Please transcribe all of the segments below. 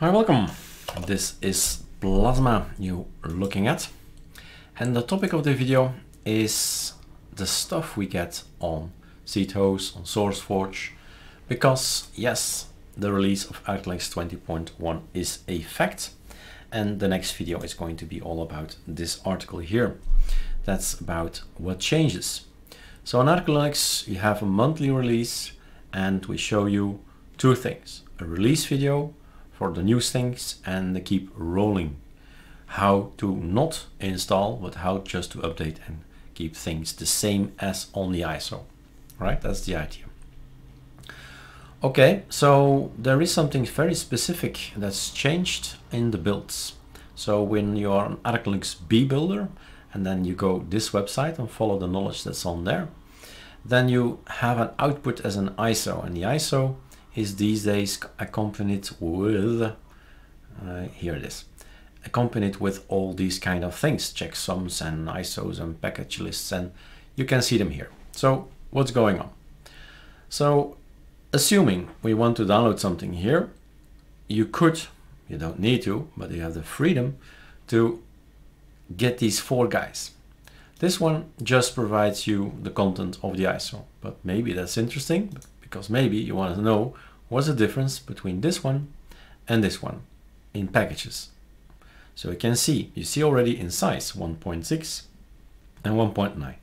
Hi, welcome. This is Plasma you're looking at. And the topic of the video is the stuff we get on Seedhost, on SourceForge, because yes, the release of ArcoLinux 20.1 is a fact. And the next video is going to be all about this article here. That's about what changes. So on ArcoLinux, you have a monthly release and we show you two things, a release video for the new things and keep rolling. How to not install, but how just to update and keep things the same as on the ISO, right? That's the idea. Okay, so there is something very specific that's changed in the builds. So when you are an ArcoLinux B builder, and then you go this website and follow the knowledge that's on there, then you have an output as an ISO, and the ISO is these days accompanied with, uh, here it is, accompanied with all these kind of things, checksums and ISOs and package lists, and you can see them here. So what's going on? So assuming we want to download something here, you could, you don't need to, but you have the freedom to get these four guys. This one just provides you the content of the ISO, but maybe that's interesting because maybe you want to know what's the difference between this one and this one in packages. So you can see, you see already in size 1.6 and 1.9,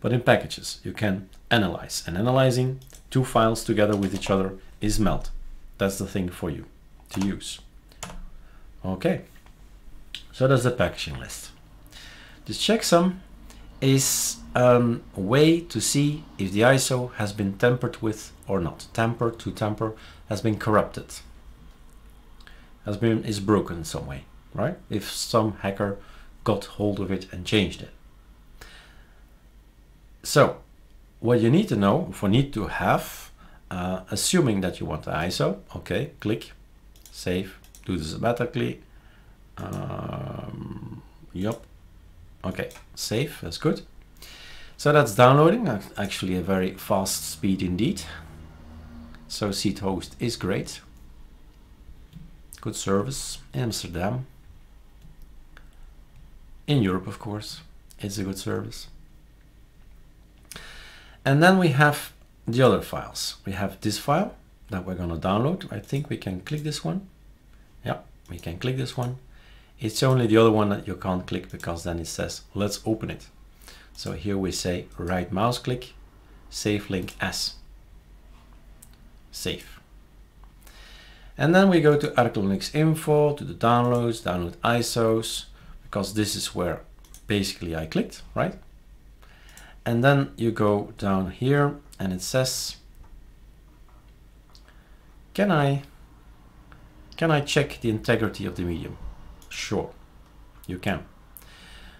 but in packages you can analyze and analyzing two files together with each other is Meld. That's the thing for you to use. Okay, so that's the packaging list. The checksum is um, a way to see if the ISO has been tampered with or not. Tamper to tamper has been corrupted, has been is broken in some way, right? If some hacker got hold of it and changed it. So what you need to know, for need to have, uh, assuming that you want the ISO, okay, click, save, do this automatically. Um, yep, okay, save, that's good. So that's downloading, uh, actually a very fast speed indeed. So Seedhost is great. Good service Amsterdam. In Europe, of course, it's a good service. And then we have the other files. We have this file that we're going to download. I think we can click this one. Yeah, we can click this one. It's only the other one that you can't click because then it says, let's open it. So here we say right mouse click, save link as. Save. And then we go to ArcoLinux info, to the downloads, download ISOs, because this is where basically I clicked, right? And then you go down here and it says, can I, can I check the integrity of the medium? Sure, you can.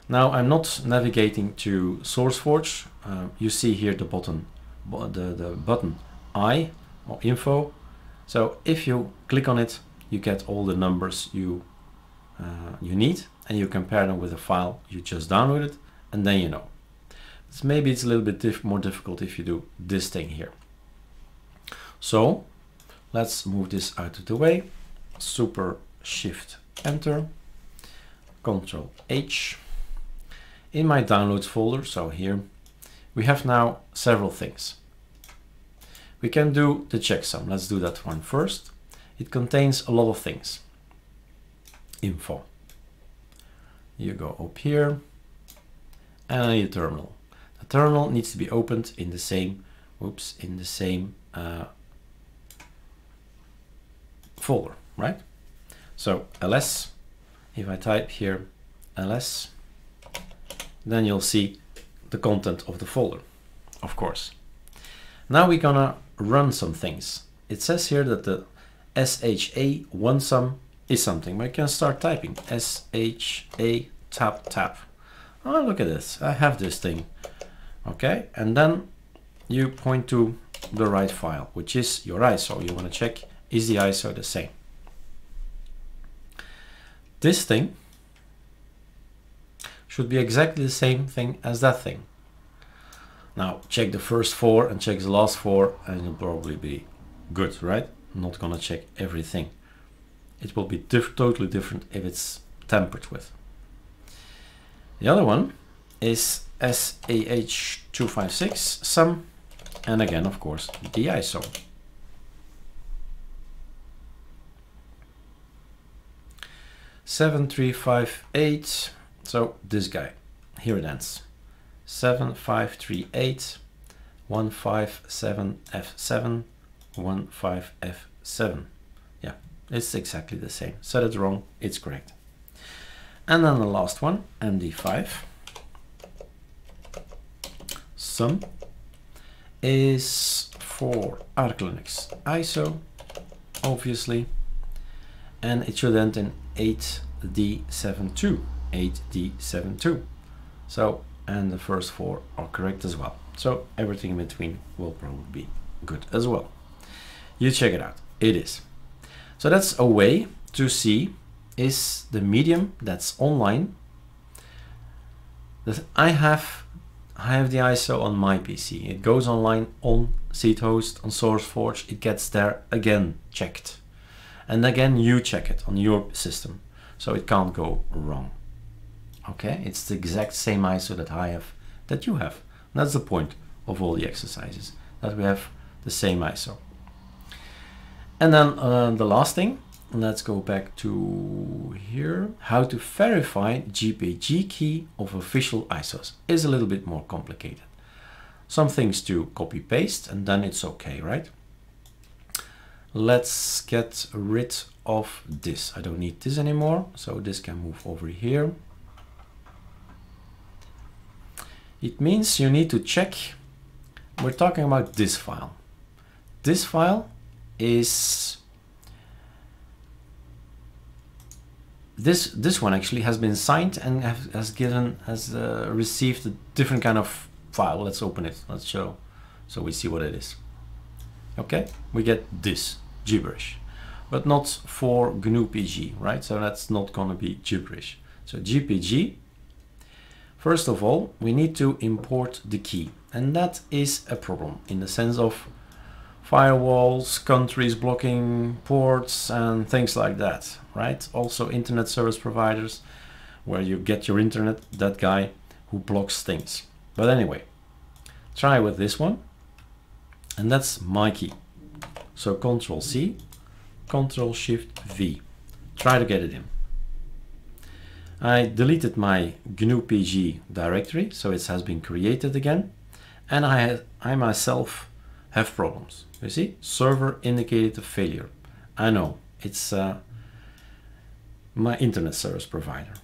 Now I'm not navigating to SourceForge. Uh, you see here the button, the, the button I or info. So if you click on it, you get all the numbers you uh, you need and you compare them with the file you just downloaded and then you know. So maybe it's a little bit diff more difficult if you do this thing here. So let's move this out of the way. Super Shift Enter, Control H in my downloads folder, so here, we have now several things. We can do the checksum. Let's do that one first. It contains a lot of things. Info. You go up here and I need a terminal. The terminal needs to be opened in the same, oops, in the same uh, folder, right? So ls, if I type here ls, then you'll see the content of the folder, of course. Now we're gonna run some things. It says here that the SHA one sum is something, but I can start typing SHA tap tap. Oh, look at this, I have this thing. Okay, and then you point to the right file, which is your ISO. You wanna check, is the ISO the same? This thing should be exactly the same thing as that thing. Now check the first four and check the last four and you'll probably be good, right? I'm not gonna check everything. It will be diff totally different if it's tampered with. The other one is SHA256 SUM, and again, of course, the ISO. Seven three five eight. So this guy, here it ends. Seven five three eight one five seven F seven one five F seven. Yeah, it's exactly the same. Said it wrong, it's correct. And then the last one, MD5. SUM is for Arch Linux ISO, obviously, and it should end in 8D72, 8D72. So, and the first four are correct as well. So everything in between will probably be good as well. You check it out, it is. So that's a way to see is the medium that's online. That I have I have the ISO on my PC. It goes online on SeedHost, on SourceForge. It gets there again checked. And again, you check it on your system. So it can't go wrong. Okay, it's the exact same ISO that I have, that you have. And that's the point of all the exercises, that we have the same ISO. And then uh, the last thing let's go back to here. How to verify GPG key of official ISOs is a little bit more complicated. Some things to copy paste and then it's okay, right? Let's get rid of this. I don't need this anymore, so this can move over here. It means you need to check, we're talking about this file. This file is this this one actually has been signed and has given has uh, received a different kind of file. Let's open it. Let's show so we see what it is. Okay, we get this gibberish, but not for GNU PG, right? So that's not going to be gibberish. So GPG. First of all, we need to import the key, and that is a problem in the sense of firewalls, countries blocking ports and things like that, right? Also internet service providers where you get your internet, that guy who blocks things. But anyway, try with this one and that's my key. So Control C, Control Shift V. Try to get it in. I deleted my GNU PG directory, so it has been created again. And I, I myself have problems. You see, server indicated a failure. I know, it's uh, my internet service provider.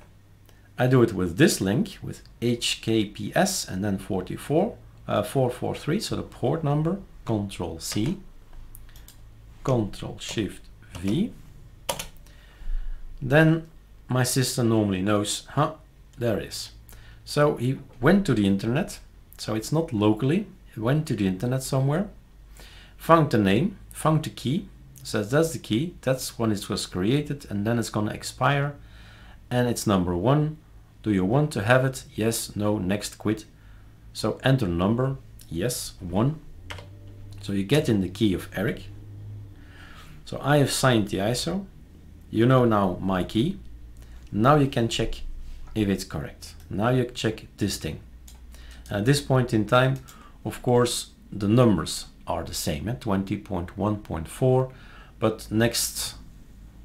I do it with this link with HKPS and then 44, uh, 443, so the port number, Control C, Control Shift V. Then my system normally knows, huh, there is. So he went to the internet, so it's not locally, it went to the internet somewhere, found the name, found the key, says that's the key, that's when it was created, and then it's gonna expire, and it's number one. Do you want to have it? Yes, no, next, quit. So enter number, yes, one. So you get in the key of Erik. So I have signed the ISO. You know now my key. Now you can check if it's correct. Now you check this thing. At this point in time, of course, the numbers are the same eh? at 20.1.4 but next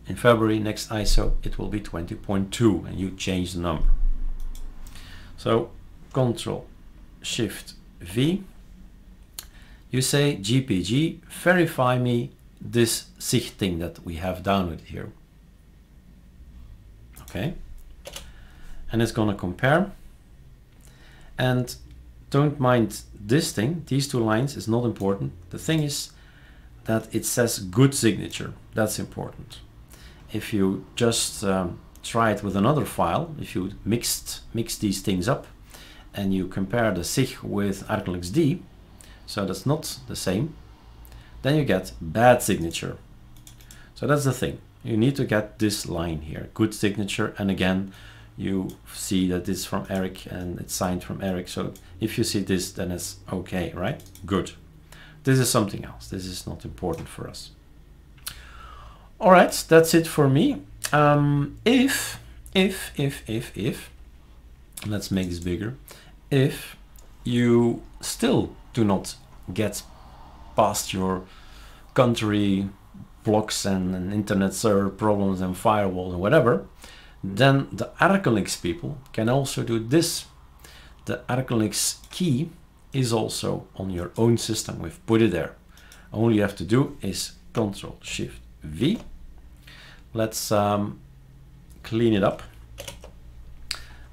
in February next ISO it will be 20.2 and you change the number so control shift V you say GPG verify me this SIG thing that we have downloaded here okay and it's gonna compare and don't mind this thing, these two lines is not important. The thing is that it says good signature. That's important. If you just um, try it with another file, if you mixed mix these things up and you compare the SIG with ArcoLinux so that's not the same, then you get bad signature. So that's the thing. You need to get this line here, good signature, and again, you see that it's from Erik and it's signed from Erik. So if you see this, then it's okay, right? Good. This is something else. This is not important for us. All right, that's it for me. Um, if, if, if, if, if, let's make this bigger. If you still do not get past your country blocks and, and internet server problems and firewalls and whatever, then the ArcoLinux people can also do this. The ArcoLinux key is also on your own system. We've put it there. All you have to do is Control Shift V. Let's um, clean it up.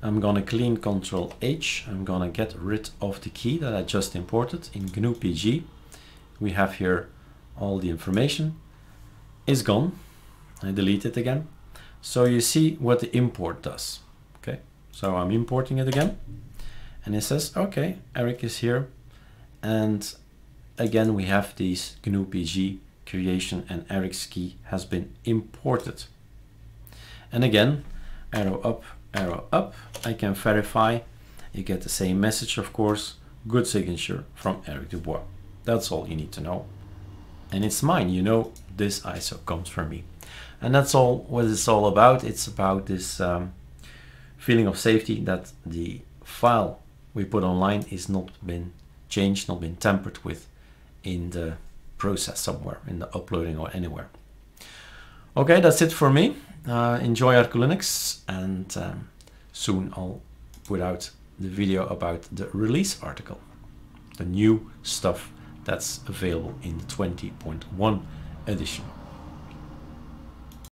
I'm gonna clean Control H. I'm gonna get rid of the key that I just imported in GNU PG. We have here all the information is gone. I delete it again. So you see what the import does. Okay, so I'm importing it again. And it says, okay, Erik is here. And again, we have these GNU PG creation and Erik's key has been imported. And again, arrow up, arrow up, I can verify. You get the same message, of course, good signature from Erik Dubois. That's all you need to know. And it's mine, you know, this ISO comes from me. And that's all what it's all about. It's about this um, feeling of safety that the file we put online is not been changed, not been tampered with in the process somewhere, in the uploading or anywhere. Okay, that's it for me. Uh, enjoy Arco Linux and um, soon I'll put out the video about the release article, the new stuff that's available in the 20.1 edition.